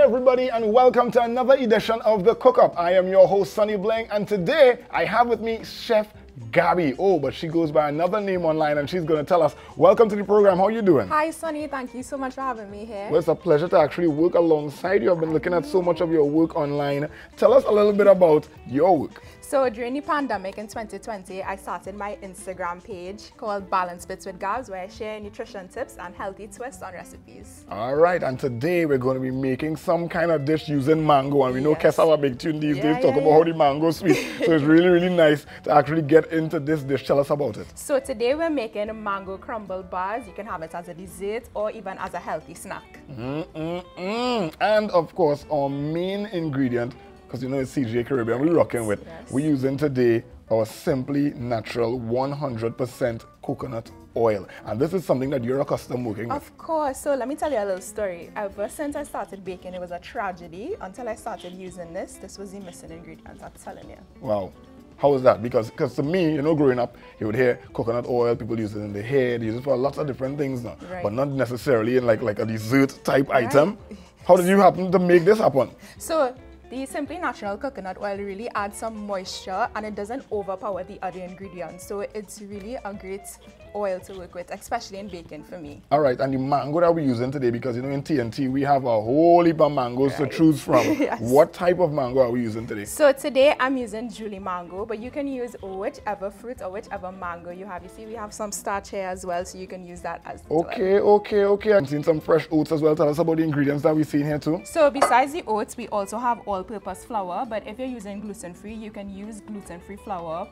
everybody, and welcome to another edition of The Cook Up. I am your host, Sunny Bling, and today I have with me Chef Gaby. Oh, but she goes by another name online, and she's going to tell us. Welcome to the program. How are you doing? Hi, Sunny. Thank you so much for having me here. Well, it's a pleasure to actually work alongside you. I've been looking at so much of your work online. Tell us a little bit about your work. So during the pandemic in 2020, I started my Instagram page called Balanced Bits with Gabs, where I share nutrition tips and healthy twists on recipes. All right, and today we're going to be making some kind of dish using mango, and we know Yes. Kessa a big tune these Yeah, days talk yeah, about how the mango sweet. so it's really, really nice to actually get into this dish. Tell us about it. So today we're making mango crumble bars. You can have it as a dessert or even as a healthy snack. Mm-mm. And of course, our main ingredient, because you know it's CGA Caribbean, we're rocking with. Yes. We're using today our simply natural 100% coconut oil. And this is something that you're accustomed working with. Of course. So let me tell you a little story. Ever since I started baking, it was a tragedy until I started using this. This was the missing ingredient, I'm telling you. Wow. How is that? Because because to me, you know, growing up, you would hear coconut oil, people use it in the hair, they use it for lots of different things now. Right. But not necessarily in like like a dessert type item. How did you happen to make this happen? So the Simply Natural coconut oil really adds some moisture and it doesn't overpower the other ingredients. So it's really a great oil to work with, especially in baking for me. All right, and the mango that we're using today, because you know in TNT we have a whole heap of mangoes to choose from. Yes. What type of mango are we using today? So today I'm using Julie mango, but you can use whichever fruit or whichever mango you have. You see we have some starch here as well, so you can use that as well. Okay, okay, okay. I've seen some fresh oats as well. Tell us about the ingredients that we've seen here too. So besides the oats, we also have all-purpose flour, but if you're using gluten-free, you can use gluten-free flour,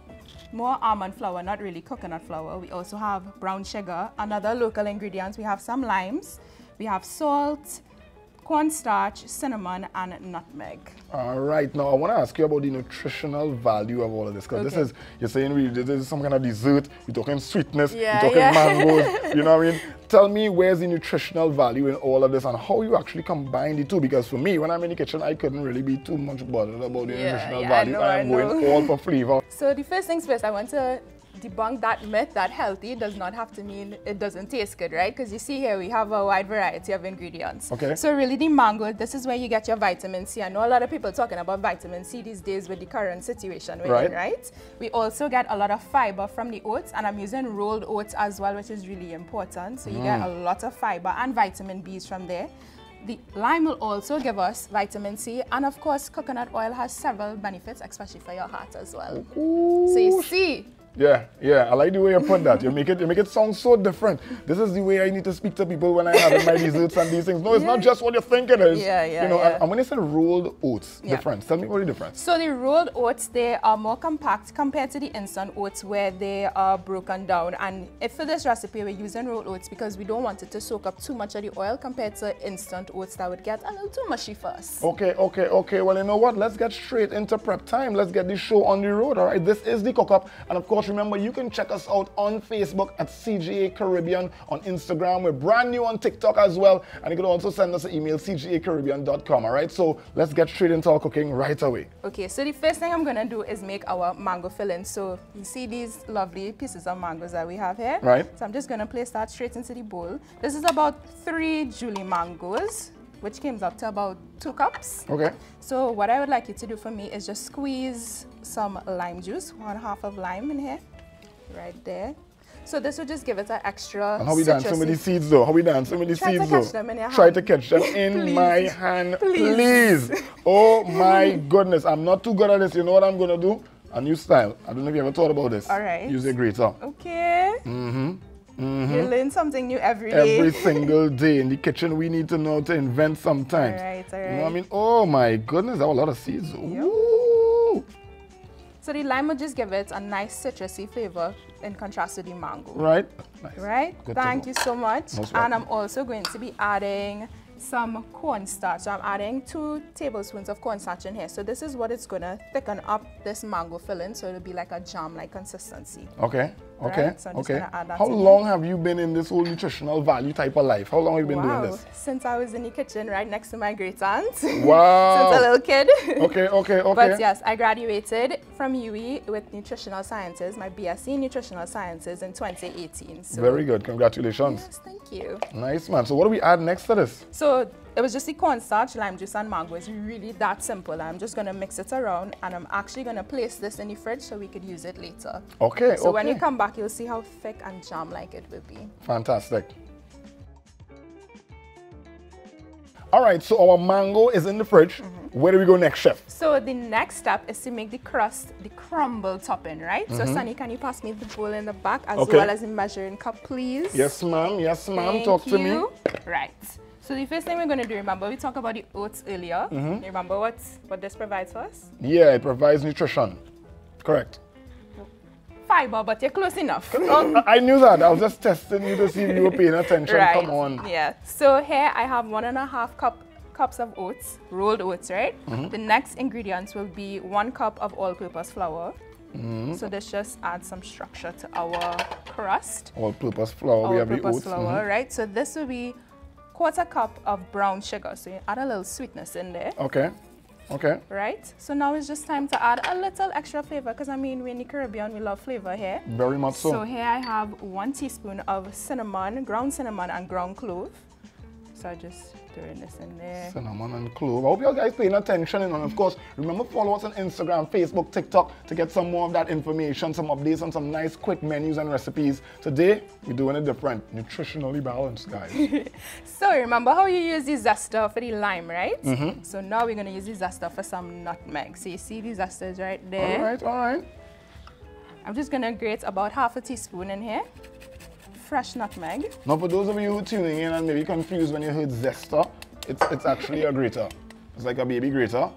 more almond flour, not really coconut flour. We also have brown sugar Another local ingredients. We have some limes, we have salt, cornstarch, cinnamon, and nutmeg. All right, now I want to ask you about the nutritional value of all of this because this is you're saying we this is some kind of dessert. We're talking sweetness. Yeah, we're talking yeah. mangoes. you know what I mean? Tell me where's the nutritional value in all of this and how you actually combine the two. Because for me, when I'm in the kitchen, I couldn't really be too much bothered about the Yeah, nutritional yeah, I value. know, I I am going all for flavor. So the first things first, I want to debunk that myth that healthy does not have to mean it doesn't taste good, right? Because you see here we have a wide variety of ingredients. Okay. So really the mango, this is where you get your vitamin C. I know a lot of people talking about vitamin C these days with the current situation we're in, Right. right? We also get a lot of fiber from the oats and I'm using rolled oats as well, which is really important. So you get a mm. lot of fiber and vitamin Bs from there. The lime will also give us vitamin C, and of course, coconut oil has several benefits, especially for your heart as well. Ooh. So you see, Yeah, yeah, I like the way you put that. You make it, you make it sound so different. This is the way I need to speak to people when I have my desserts and these things. No, it's not just what you think it is. Yeah, yeah, You know, yeah. and, and when you say rolled oats, Yeah. difference. Tell me what the difference. so the rolled oats, they are more compact compared to the instant oats where they are broken down. And if for this recipe, we're using rolled oats because we don't want it to soak up too much of the oil compared to instant oats that would get a little too mushy for us. Okay, okay, okay. Well, you know what? Let's get straight into prep time. Let's get this show on the road. All right. This is the cook up, and of course, remember you can check us out on Facebook at CGA Caribbean, on Instagram. We're brand new on TikTok as well, and you can also send us an email cgacaribbean.com. All right. So let's get straight into our cooking right away. Okay, so the first thing I'm gonna do is make our mango filling. So you see these lovely pieces of mangoes that we have here? Right. So I'm just gonna place that straight into the bowl. This is about three Julie mangoes, which comes up to about two cups. Okay. So what I would like you to do for me is just squeeze some lime juice, one half of lime in here, right there. So this will just give it an extra And how we with the citrusy- seeds though? How we dancing with the Try to seeds catch though? them in your Try to catch them in my hand, Please. please. Oh my goodness, I'm not too good at this. You know what I'm gonna do? A new style. I don't know if you ever thought about this. All right. Use a grater. Okay. Mm-hmm. Mm-hmm. You learn something new every day. Every single day in the kitchen, we need to know to invent sometimes. All right, all You know what I mean? Oh my goodness, that was a lot of seeds. Ooh. So the lime will just give it a nice citrusy flavor in contrast to the mango. Right? Nice. Right? Good Thank you so much. Most and I'm also going to be adding some cornstarch. So I'm adding two tablespoons of cornstarch in here. So this is what it's gonna thicken up this mango filling so it'll be like a jam-like consistency. Okay. Okay. Right, so I'm okay. gonna add that How long have you been in this whole nutritional value type of life? How long have you been wow. doing this? Since I was in the kitchen right next to my great aunt. Wow. Since a little kid. Okay, okay, okay. But yes, I graduated from UWI with nutritional sciences, my BSc in nutritional sciences in 2018. So Very good. Congratulations. Yes, thank you. Nice, man. So what do we add next to this? So it was just the cornstarch, lime juice, and mango. It's really that simple. I'm just gonna mix it around, and I'm actually gonna place this in the fridge so we could use it later. Okay, So okay. when you come back, you'll see how thick and jam-like it will be. Fantastic. All right, so our mango is in the fridge. Mm-hmm. Where do we go next, chef? So the next step is to make the crust, the crumble topping, right? So Mm-hmm. Sunny, can you pass me the bowl in the back as Okay. well as the measuring cup, please? Yes, ma'am. Yes, ma'am. Talk to me. you. Right. So the first thing we're going to do, remember we talked about the oats earlier. Mm-hmm. You remember what, what this provides for us? Yeah, it provides nutrition. Correct. Fiber, but you're close enough. I knew that. I was just testing you to see if you were paying attention. right. Come on. Yeah. So here I have one and a half cup cups of oats, rolled oats, right? Mm-hmm. The next ingredients will be one cup of all-purpose flour. Mm-hmm. So this just adds some structure to our crust. All-purpose flour. we have all-purpose oats. flour, mhm. right? So this will be quarter cup of brown sugar. So you add a little sweetness in there. Okay. Okay. right? So now it's just time to add a little extra flavor because I mean, we're in the Caribbean, we love flavor here. Very much so. So here I have one teaspoon of cinnamon, ground cinnamon and ground clove. So just throwing this in there. Cinnamon and clove. I hope you guys paying attention. And of course, remember follow us on Instagram, Facebook, TikTok to get some more of that information, some updates on some nice quick menus and recipes. Today, we're doing it different. Nutritionally balanced, guys. So remember how you use the zester for the lime, right? Mm-hmm. So now we're gonna use the zester for some nutmeg. So you see these zesters right there. right, all right. I'm just gonna grate about half a teaspoon in here. Fresh nutmeg. Now, for those of you who tuning in and maybe confused when you heard zester, it's, it's actually a grater. It's like a baby grater,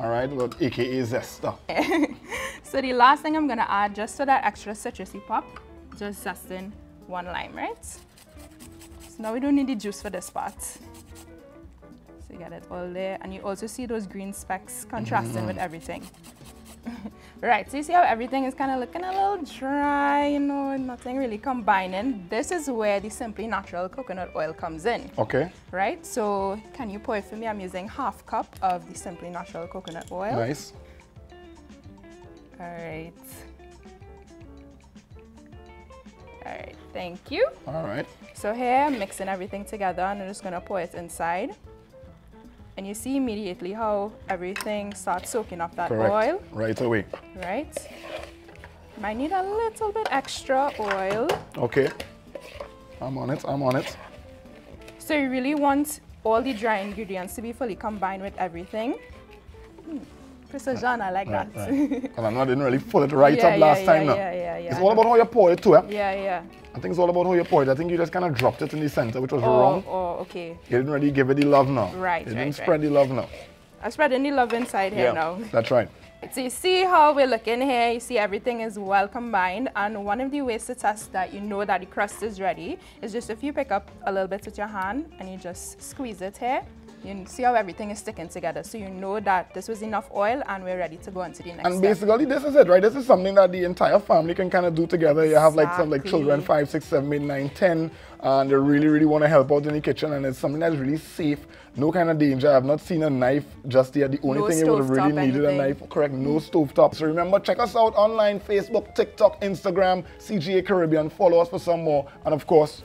all right, but AKA zester. So the last thing I'm gonna add, just so that extra citrusy pop, just zesting one lime, right? So now we don't need the juice for this part. So you get it all there, and you also see those green specks contrasting mm-hmm. with everything. right, so you see how everything is kind of looking a little dry, you know, nothing really combining. This is where the Simply Natural coconut oil comes in, Okay, right? So can you pour it for me? I'm using half cup of the Simply Natural coconut oil. nice. All right. All right, thank you. All right. So here, I'm mixing everything together and I'm just gonna pour it inside. And you see immediately how everything starts soaking up that Correct. oil, Right away. right? Might need a little bit extra oil. Okay. I'm on it, I'm on it. So you really want all the dry ingredients to be fully combined with everything. Hmm, Precision, I like Right, that. right. Because I know I didn't really pull it right Yeah, up last yeah, time yeah, now. yeah, yeah, yeah, It's all about how you pour it too, eh? yeah, yeah. I think it's all about how you pour it. I think you just kind of dropped it in the center, which was Oh, wrong. oh, okay. You didn't really give it the love now. Right, You right, didn't spread the love now. I'm spreading the love inside here now. That's right. So you see how we're looking here, you see everything is well combined and one of the ways to test that you know that the crust is ready is just if you pick up a little bit with your hand and you just squeeze it here, you see how everything is sticking together so you know that this was enough oil and we're ready to go on to the next And step. basically, this is it, right? This is something that the entire family can kind of do together. You have like some like children, five, six, seven, eight, nine, ten, and they really, really want to help out in the kitchen, and it's something that's really safe. No kind of danger. I've not seen a knife just yet. The only No thing you would have really needed a anything. knife, correct? No stove top. So remember, check us out online: Facebook, TikTok, Instagram, CGA Caribbean. Follow us for some more, and of course,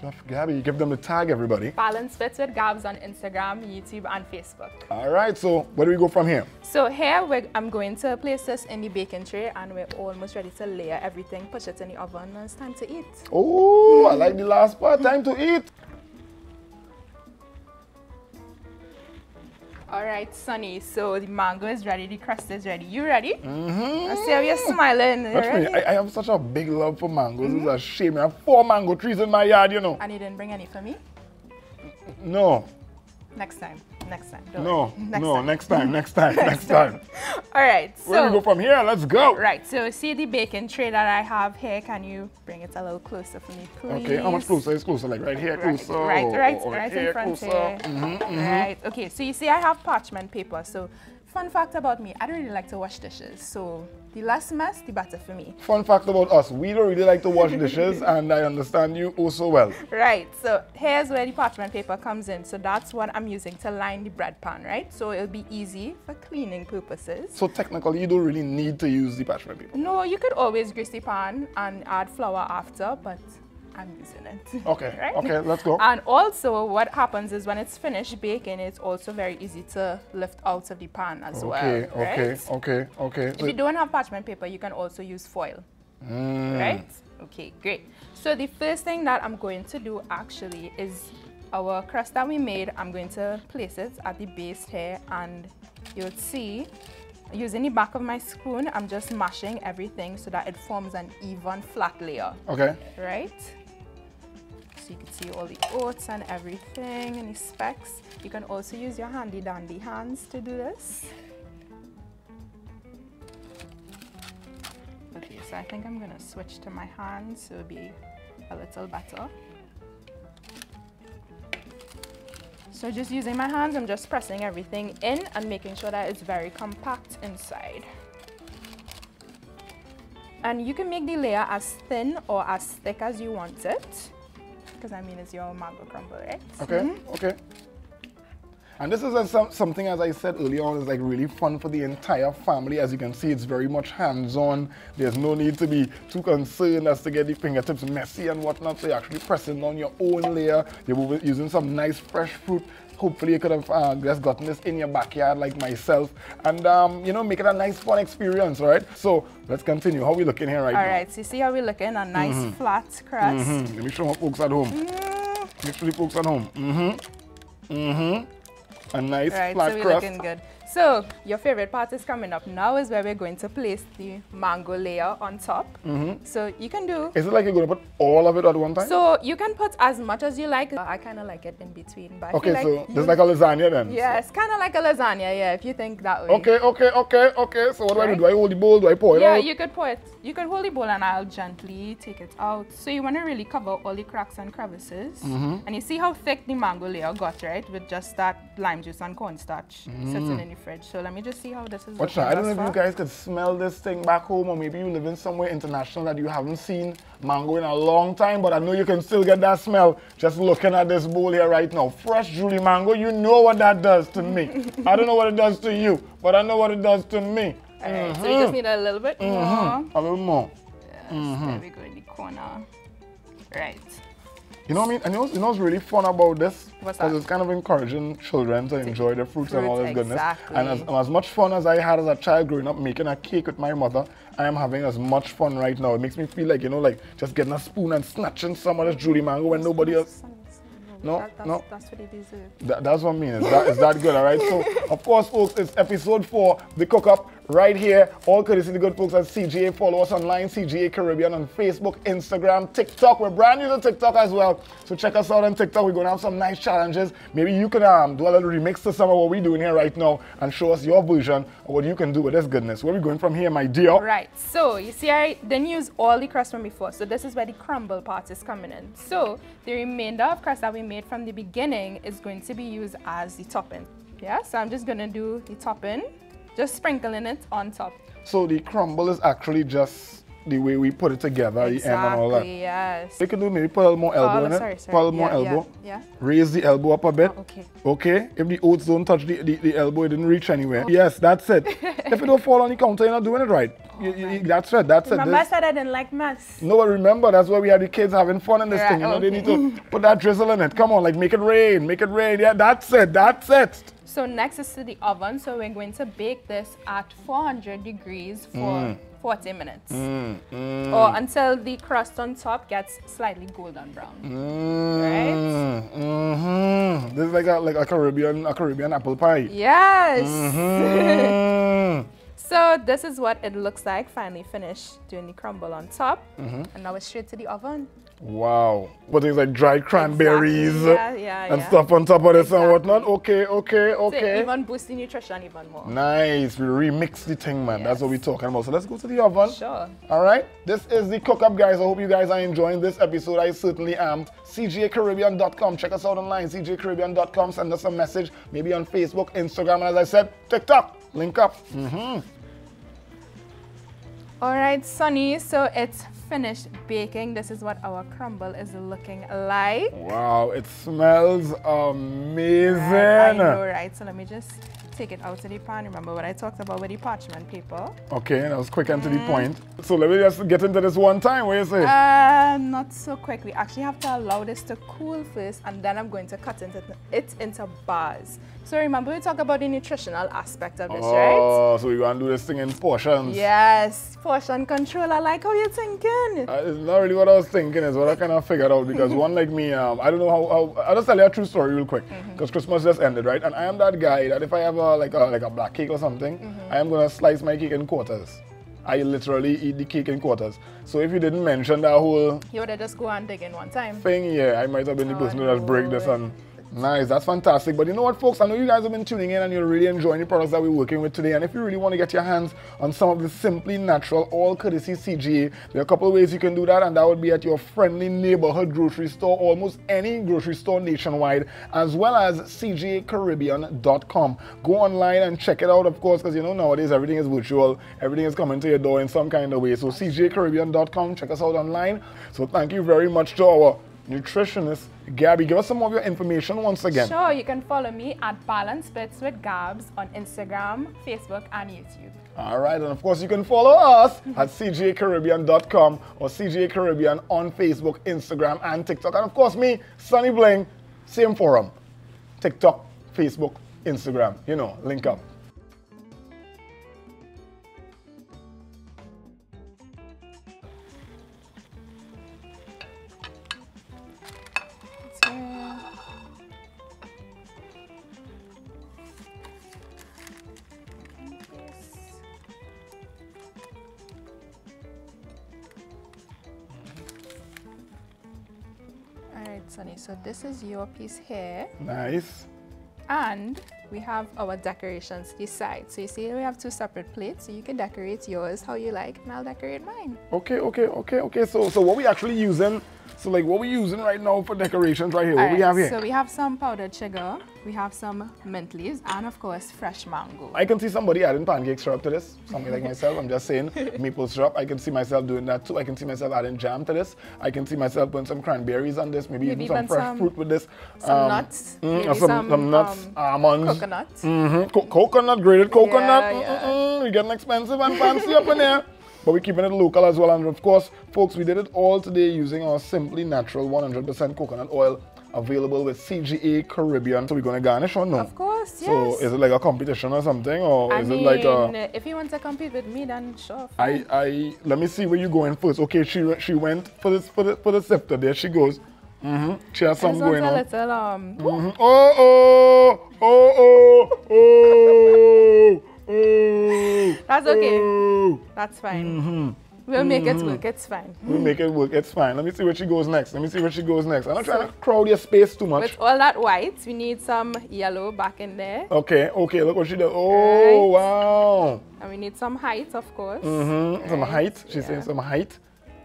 Chef Gaby, give them the tag, everybody. Balanced Bits with Gabs on Instagram, YouTube and Facebook. All right. So where do we go from here? So here we're, I'm going to place this in the baking tray and we're almost ready to layer everything, push it in the oven and it's time to eat. Oh, I like the last part. Time to eat. All right, Sunny. So the mango is ready, the crust is ready. You ready? Mm-hmm. I see how you're smiling. You Watch me. ready? I, I have such a big love for mangoes. It's a shame. I have four mango trees in my yard, you know. And you didn't bring any for me? No, Next time. Next time. Don't no. Next no. time. Next time, next time, next time. All right. Where do we go from here? Let's go. right. So see the baking tray that I have here. Can you bring it a little closer for me, please? Okay, how much closer? It's closer, like right here, Right, closer. right, right, right here, in front closer. Here. Mm-hmm, mm-hmm. Right. Okay. So you see, I have parchment paper. So, fun fact about me, I don't really like to wash dishes. So the less mess, the better for me. Fun fact about us: we don't really like to wash dishes, and I understand you oh so well. Right. So here's where the parchment paper comes in. So that's what I'm using to line the bread pan. Right. So it'll be easy for cleaning purposes. So technically, you don't really need to use the parchment paper. No, you could always grease the pan and add flour after, but I'm using it. Okay, Right? okay, let's go. And also, what happens is when it's finished baking, it's also very easy to lift out of the pan as well. Okay, okay, right? okay, okay. If you don't have parchment paper, you can also use foil. Mm. Right? Okay, great. So the first thing that I'm going to do actually is our crust that we made, I'm going to place it at the base here and you'll see using the back of my spoon, I'm just mashing everything so that it forms an even flat layer, Okay. right? So you can see all the oats and everything and the specks. You can also use your handy dandy hands to do this. Okay, so I think I'm gonna switch to my hands so it'll be a little better. So just using my hands, I'm just pressing everything in and making sure that it's very compact inside. And you can make the layer as thin or as thick as you want it. Because I mean, it's your mango crumble, right? Okay, mm-hmm. okay. And this is a, some, something, as I said earlier on, is like really fun for the entire family. As you can see, it's very much hands-on. There's no need to be too concerned as to get the fingertips messy and whatnot. So you're actually pressing on your own layer. You're using some nice fresh fruit. Hopefully you could have uh, just gotten this in your backyard like myself and, um, you know, make it a nice fun experience, right? So let's continue. How we looking here right All now? right, so you see how we're looking? A nice flat crust. Mhm. Let me show my folks at home. Mm, Make sure the folks at home. Mm-hmm. Mm-hmm. A nice Right, flat so we're crust. looking good. So your favorite part is coming up now is where we're going to place the mango layer on top. Mm-hmm. So you can do, Is it like you're going to put all of it at one time? so you can put as much as you like. I kind of like it in between, but I okay, so like you- is like a lasagna then? yeah, it's kind of like a lasagna, yeah, if you think that way. Okay, okay, okay, okay. So what do I do? Do I hold the bowl? Do I pour it Yeah, out? you could pour it. You could hold the bowl and I'll gently take it out. So you want to really cover all the cracks and crevices. Mm-hmm. And you see how thick the mango layer got, right? With just that lime juice and cornstarch sitting in the fridge. So let me just see how this is Watch. I don't know if you guys could smell this thing back home or maybe you live in somewhere international that you haven't seen mango in a long time, but I know you can still get that smell just looking at this bowl here right now. Fresh Julie mango, you know what that does to me. I don't know what it does to you, but I know what it does to me. All right, so you mm-hmm. just need a little bit mm-hmm. more. A little more. Yes, mm-hmm. there we go in the corner. Right. You know what I mean? And you know, you know what's really fun about this? Because it's kind of encouraging children to enjoy the fruits and all this Fruits, goodness. And as, exactly. as much fun as I had as a child growing up making a cake with my mother, I am having as much fun right now. It makes me feel like, you know, like just getting a spoon and snatching some of this Julie mango when nobody else. No, That- that's, no. That's what it deserves. That, that's what I mean. Is that, is that good? All right. So, of course, folks, it's episode four, the cook up right here. All courtesy the good folks at CGA. Follow us online, CGA Caribbean on Facebook, Instagram, TikTok. We're brand new to TikTok as well. So check us out on TikTok. We're gonna have some nice challenges. Maybe you can um, do a little remix to some of what we're doing here right now and show us your version of what you can do with this goodness. Where we going from here, my dear? Right, so you see I didn't use all the crust from before, so this is where the crumble part is coming in. So the remainder of crust that we made from the beginning is going to be used as the topping. Yeah, so I'm just gonna do the topping, just sprinkling it on top. So the crumble is actually just the way we put it together, the end and all that. Exactly, yes. You can do maybe put a little more elbow Oh, in it. sorry, sorry. Put a little more Yeah, yeah, elbow. yeah. Raise the elbow up a bit. Oh, okay. Okay. If the oats don't touch the, the, the elbow, it didn't reach anywhere. Oh. Yes, that's it. if it don't fall on the counter, you're not doing it right. You- you- you- that's it. That's Remember I it. This, said I didn't like mess. no, but remember, that's why we had the kids having fun in this Right, thing. You know, they need to put that drizzle in it. Come on, like make it rain, make it rain. Yeah, that's it. That's it. So next is to the oven, so we're going to bake this at 400 degrees for Mm. 40 minutes. Or until the crust on top gets slightly golden brown. Mm, mhm. This is like a like a Caribbean a Caribbean apple pie. Yes! Mm. So this is what it looks like, finally finished doing the crumble on top. Mm-hmm. And now it's straight to the oven. Wow. But things like dried cranberries Exactly. Yeah, yeah, and yeah. stuff on top of this and whatnot. Okay, okay, okay. even boost the nutrition even more. Nice. We remix the thing, man. That's what we're Yes. talking about. So let's go to the oven. Sure. All right. This is the cook up, guys. I hope you guys are enjoying this episode. I certainly am. CGACaribbean.com. Check us out online. CGACaribbean.com. Send us a message, maybe on Facebook, Instagram, and as I said, TikTok. Link up. hmm All right, Sunny, so it's finished baking. This is what our crumble is looking like. Wow. It smells amazing. Right, I know, right? So let me just take it out of the pan. Remember what I talked about with the parchment paper? Okay, that was quick and to the point. So let me just get into this one time. What you say? Uh, not so quick. We actually have to allow this to cool first, and then I'm going to cut into it into bars. So remember we talked about the nutritional aspect of this, oh, right? Oh, so we're going to do this thing in portions. Yes, portion control. I like how you're thinking. Uh, it's not really what I was thinking. It's what I kind of figured out because one like me, um, I don't know how, how, I'll just tell you a true story real quick because mm-hmm. mm -hmm. Christmas just ended, right? And I am that guy that if I have like a, like a black cake or something, mm -hmm. I am going to slice my cake in quarters. I literally eat the cake in quarters. So if you didn't mention that whole... You would have just go and dig in one time. Thing, yeah. I might have been the oh, person who just break this and Nice, that's fantastic. But you know what, folks? I know you guys have been tuning in and you're really enjoying the products that we're working with today. And if you really want to get your hands on some of the Simply Natural, all courtesy CGA, there are a couple of ways you can do that, and that would be at your friendly neighborhood grocery store, almost any grocery store nationwide, as well as CGACaribbean.com. Go online and check it out, of course, because you know nowadays everything is virtual, everything is coming to your door in some kind of way. So CGACaribbean.com, check us out online. So thank you very much to our nutritionist Gaby, give us some of your information once again. Sure, you can follow me at Balanced Bits with Gabs on Instagram, Facebook, and YouTube. All right, and of course, you can follow us at cgacaribbean.com or CGA Caribbean on Facebook, Instagram, and TikTok. And of course, me, Sunny Bling, same forum TikTok, Facebook, Instagram. You know, link up. This is your piece here. Nice. And we have our decorations this side. So you see we have two separate plates. So you can decorate yours how you like and I'll decorate mine. Okay, okay, okay, okay. So so what we actually using so like what we using right now for decorations right here? What right, we have here? So we have some powdered sugar, we have some mint leaves, and of course fresh mango. I can see somebody adding pancake syrup to this. Somebody like myself, I'm just saying maple syrup. I can see myself doing that too. I can see myself adding jam to this. I can see myself putting some cranberries on this, maybe, maybe even some fresh some, fruit with this. Some um, nuts. Mm, some, some, some, nuts, um, almonds. Coconut. Mm -hmm. Co coconut, grated coconut. Yeah, yeah. Mm -mm, you're getting expensive and fancy up in there but we're keeping it local as well. And of course, folks, we did it all today using our Simply Natural 100% coconut oil available with CGA Caribbean. So we're going to garnish or no? Of course, yes. So is it like a competition or something? Or I is mean, it like a... if you want to compete with me, then sure. I, I, let me see where you going first. Okay, she she went for this for the for the scepter. There she goes. Mm-hmm. She has something going on. Little, um, mm-hmm. Oh oh oh oh oh. That's okay. That's fine. Mm -hmm. We'll make mm -hmm. it mm-hmm. work. It's fine. We'll make it work. It's fine. Let me see where she goes next. Let me see where she goes next. I'm not so, trying to crowd your space too much. With all that white, we need some yellow back in there. Okay. Okay. Look what she did. Oh, right. wow. And we need some height, of course. Mm-hmm. Right. Some height. She's yeah. saying some height.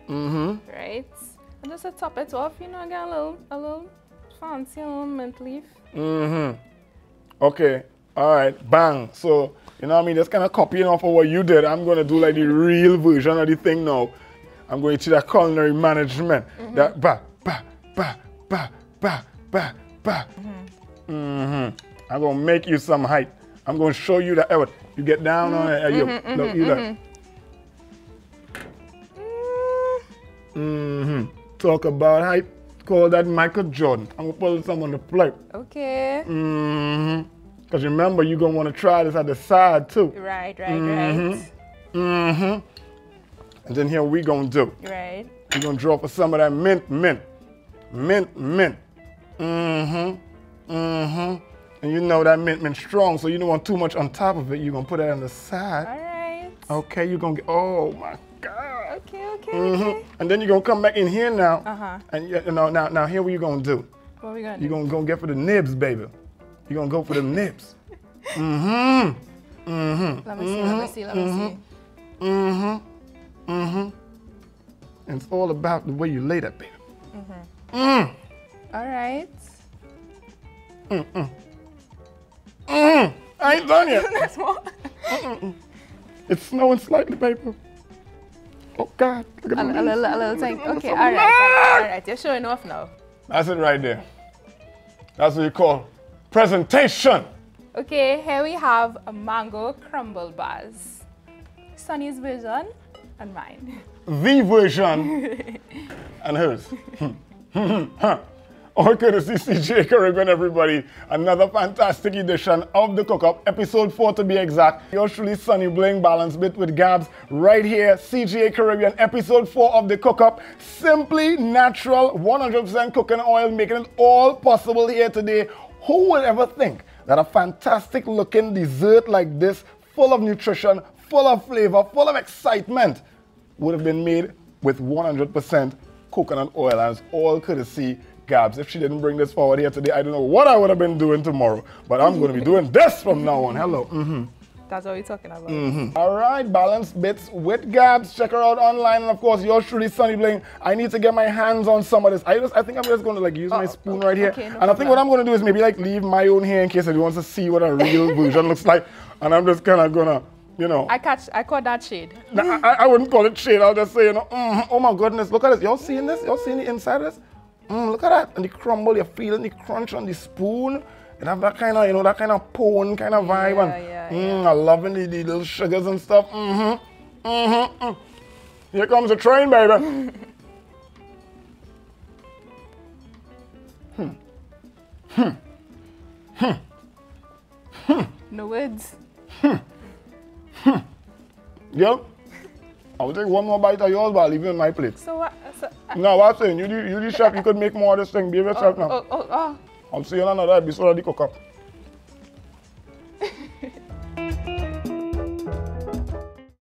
Mm-hmm. Right. And just to top it off, you know, get a little, a little fancy, a little mint leaf. Mm-hmm. Okay. All right. Bang. So you know what I mean? Just kind of copying off of what you did. I'm going to do like the real version of the thing now. I'm going to that culinary management. Mm -hmm. That ba, ba, ba, ba, ba, ba, ba. Mm-hmm. Mm-hmm. I'm going to make you some height. I'm going to show you that. Edward, you get down mm -hmm. on it. Mm-hmm, you, mm-hmm, look, you look. Mm-hmm. Talk about height. Call that Michael Jordan. I'm going to put some on the plate. Okay. Mm-hmm. Because remember, you're going to want to try this at the side too. Right, right, mm -hmm. right. Mm-hmm. And then here we going to do. Right. We're going to draw for some of that mint, mint. Mint, mint. Mm-hmm. Mm-hmm. And you know that mint, mint strong, so you don't want too much on top of it. You're going to put that on the side. All right. Okay, you're going to get, oh my God. Okay, okay, mm -hmm. okay. And then you're going to come back in here now. Uh-huh. And you know, now, now here what you going to do. What are we going to do? You're going to go get for the nibs, baby. You're gonna go for them nips. Mm-hmm. Mm-hmm. Let me see, let me see, let me see. Mm-hmm. Mm-hmm. And it's all about the way you lay that baby. Mm-hmm. Mm. All right. Mm-mm. Mm. I ain't done yet. That's more. It's snowing slightly, baby. Oh God! Look at a, a little, a little thing. Okay, all right, all right. You're showing off now. That's it right there. That's what you call presentation. Okay, here we have a mango crumble bars. Sunny's version and mine. The version and hers. All courtesy CGA Caribbean, everybody. Another fantastic edition of the Cook Up, episode 4 to be exact. Yours truly, Sunny Bling, Balanced Bit with Gabs, right here, CGA Caribbean, episode 4 of the Cook Up. Simply natural, 100% cooking oil, making it all possible here today. Who would ever think that a fantastic looking dessert like this, full of nutrition, full of flavor, full of excitement, would have been made with 100% coconut oil, and all courtesy Gabs. If she didn't bring this forward here today, I don't know what I would have been doing tomorrow. But I'm going to be doing this from now on. Hello. Mm-hmm. That's what we're talking about. Mm-hmm. All right, balanced bits with Gabs. Check her out online, and of course, yours truly, Sunny Bling. I need to get my hands on some of this. I just, I think I'm just going to like use my Oh, spoon right here, okay, no and I think what. I'm going to do is maybe like leave my own here in case anyone wants to see what a real version looks like, and I'm just kind of gonna, you know. I catch, I caught that shade. Nah, I, I wouldn't call it shade. I'll just say, you know, mm, oh my goodness, look at this. Y'all seeing this? Y'all seeing the inside of this? Mm, look at that. And the crumble, you're feeling the crunch on the spoon. It have that kind of, you know, that kind of pone kind of vibe. Yeah, and yeah, mm, I loving the, the little sugars and stuff. Mm-hmm. Mm-hmm. Mm. Here comes the train, baby. hmm. Hmm. No words. Hmm. yep. I will take one more bite of yours, but I'll leave it in my plate. So what? So, uh, No, I'm saying, you, you the chef, you could make more of this thing. Behave yourself now. oh, oh, oh. I'll see you on another episode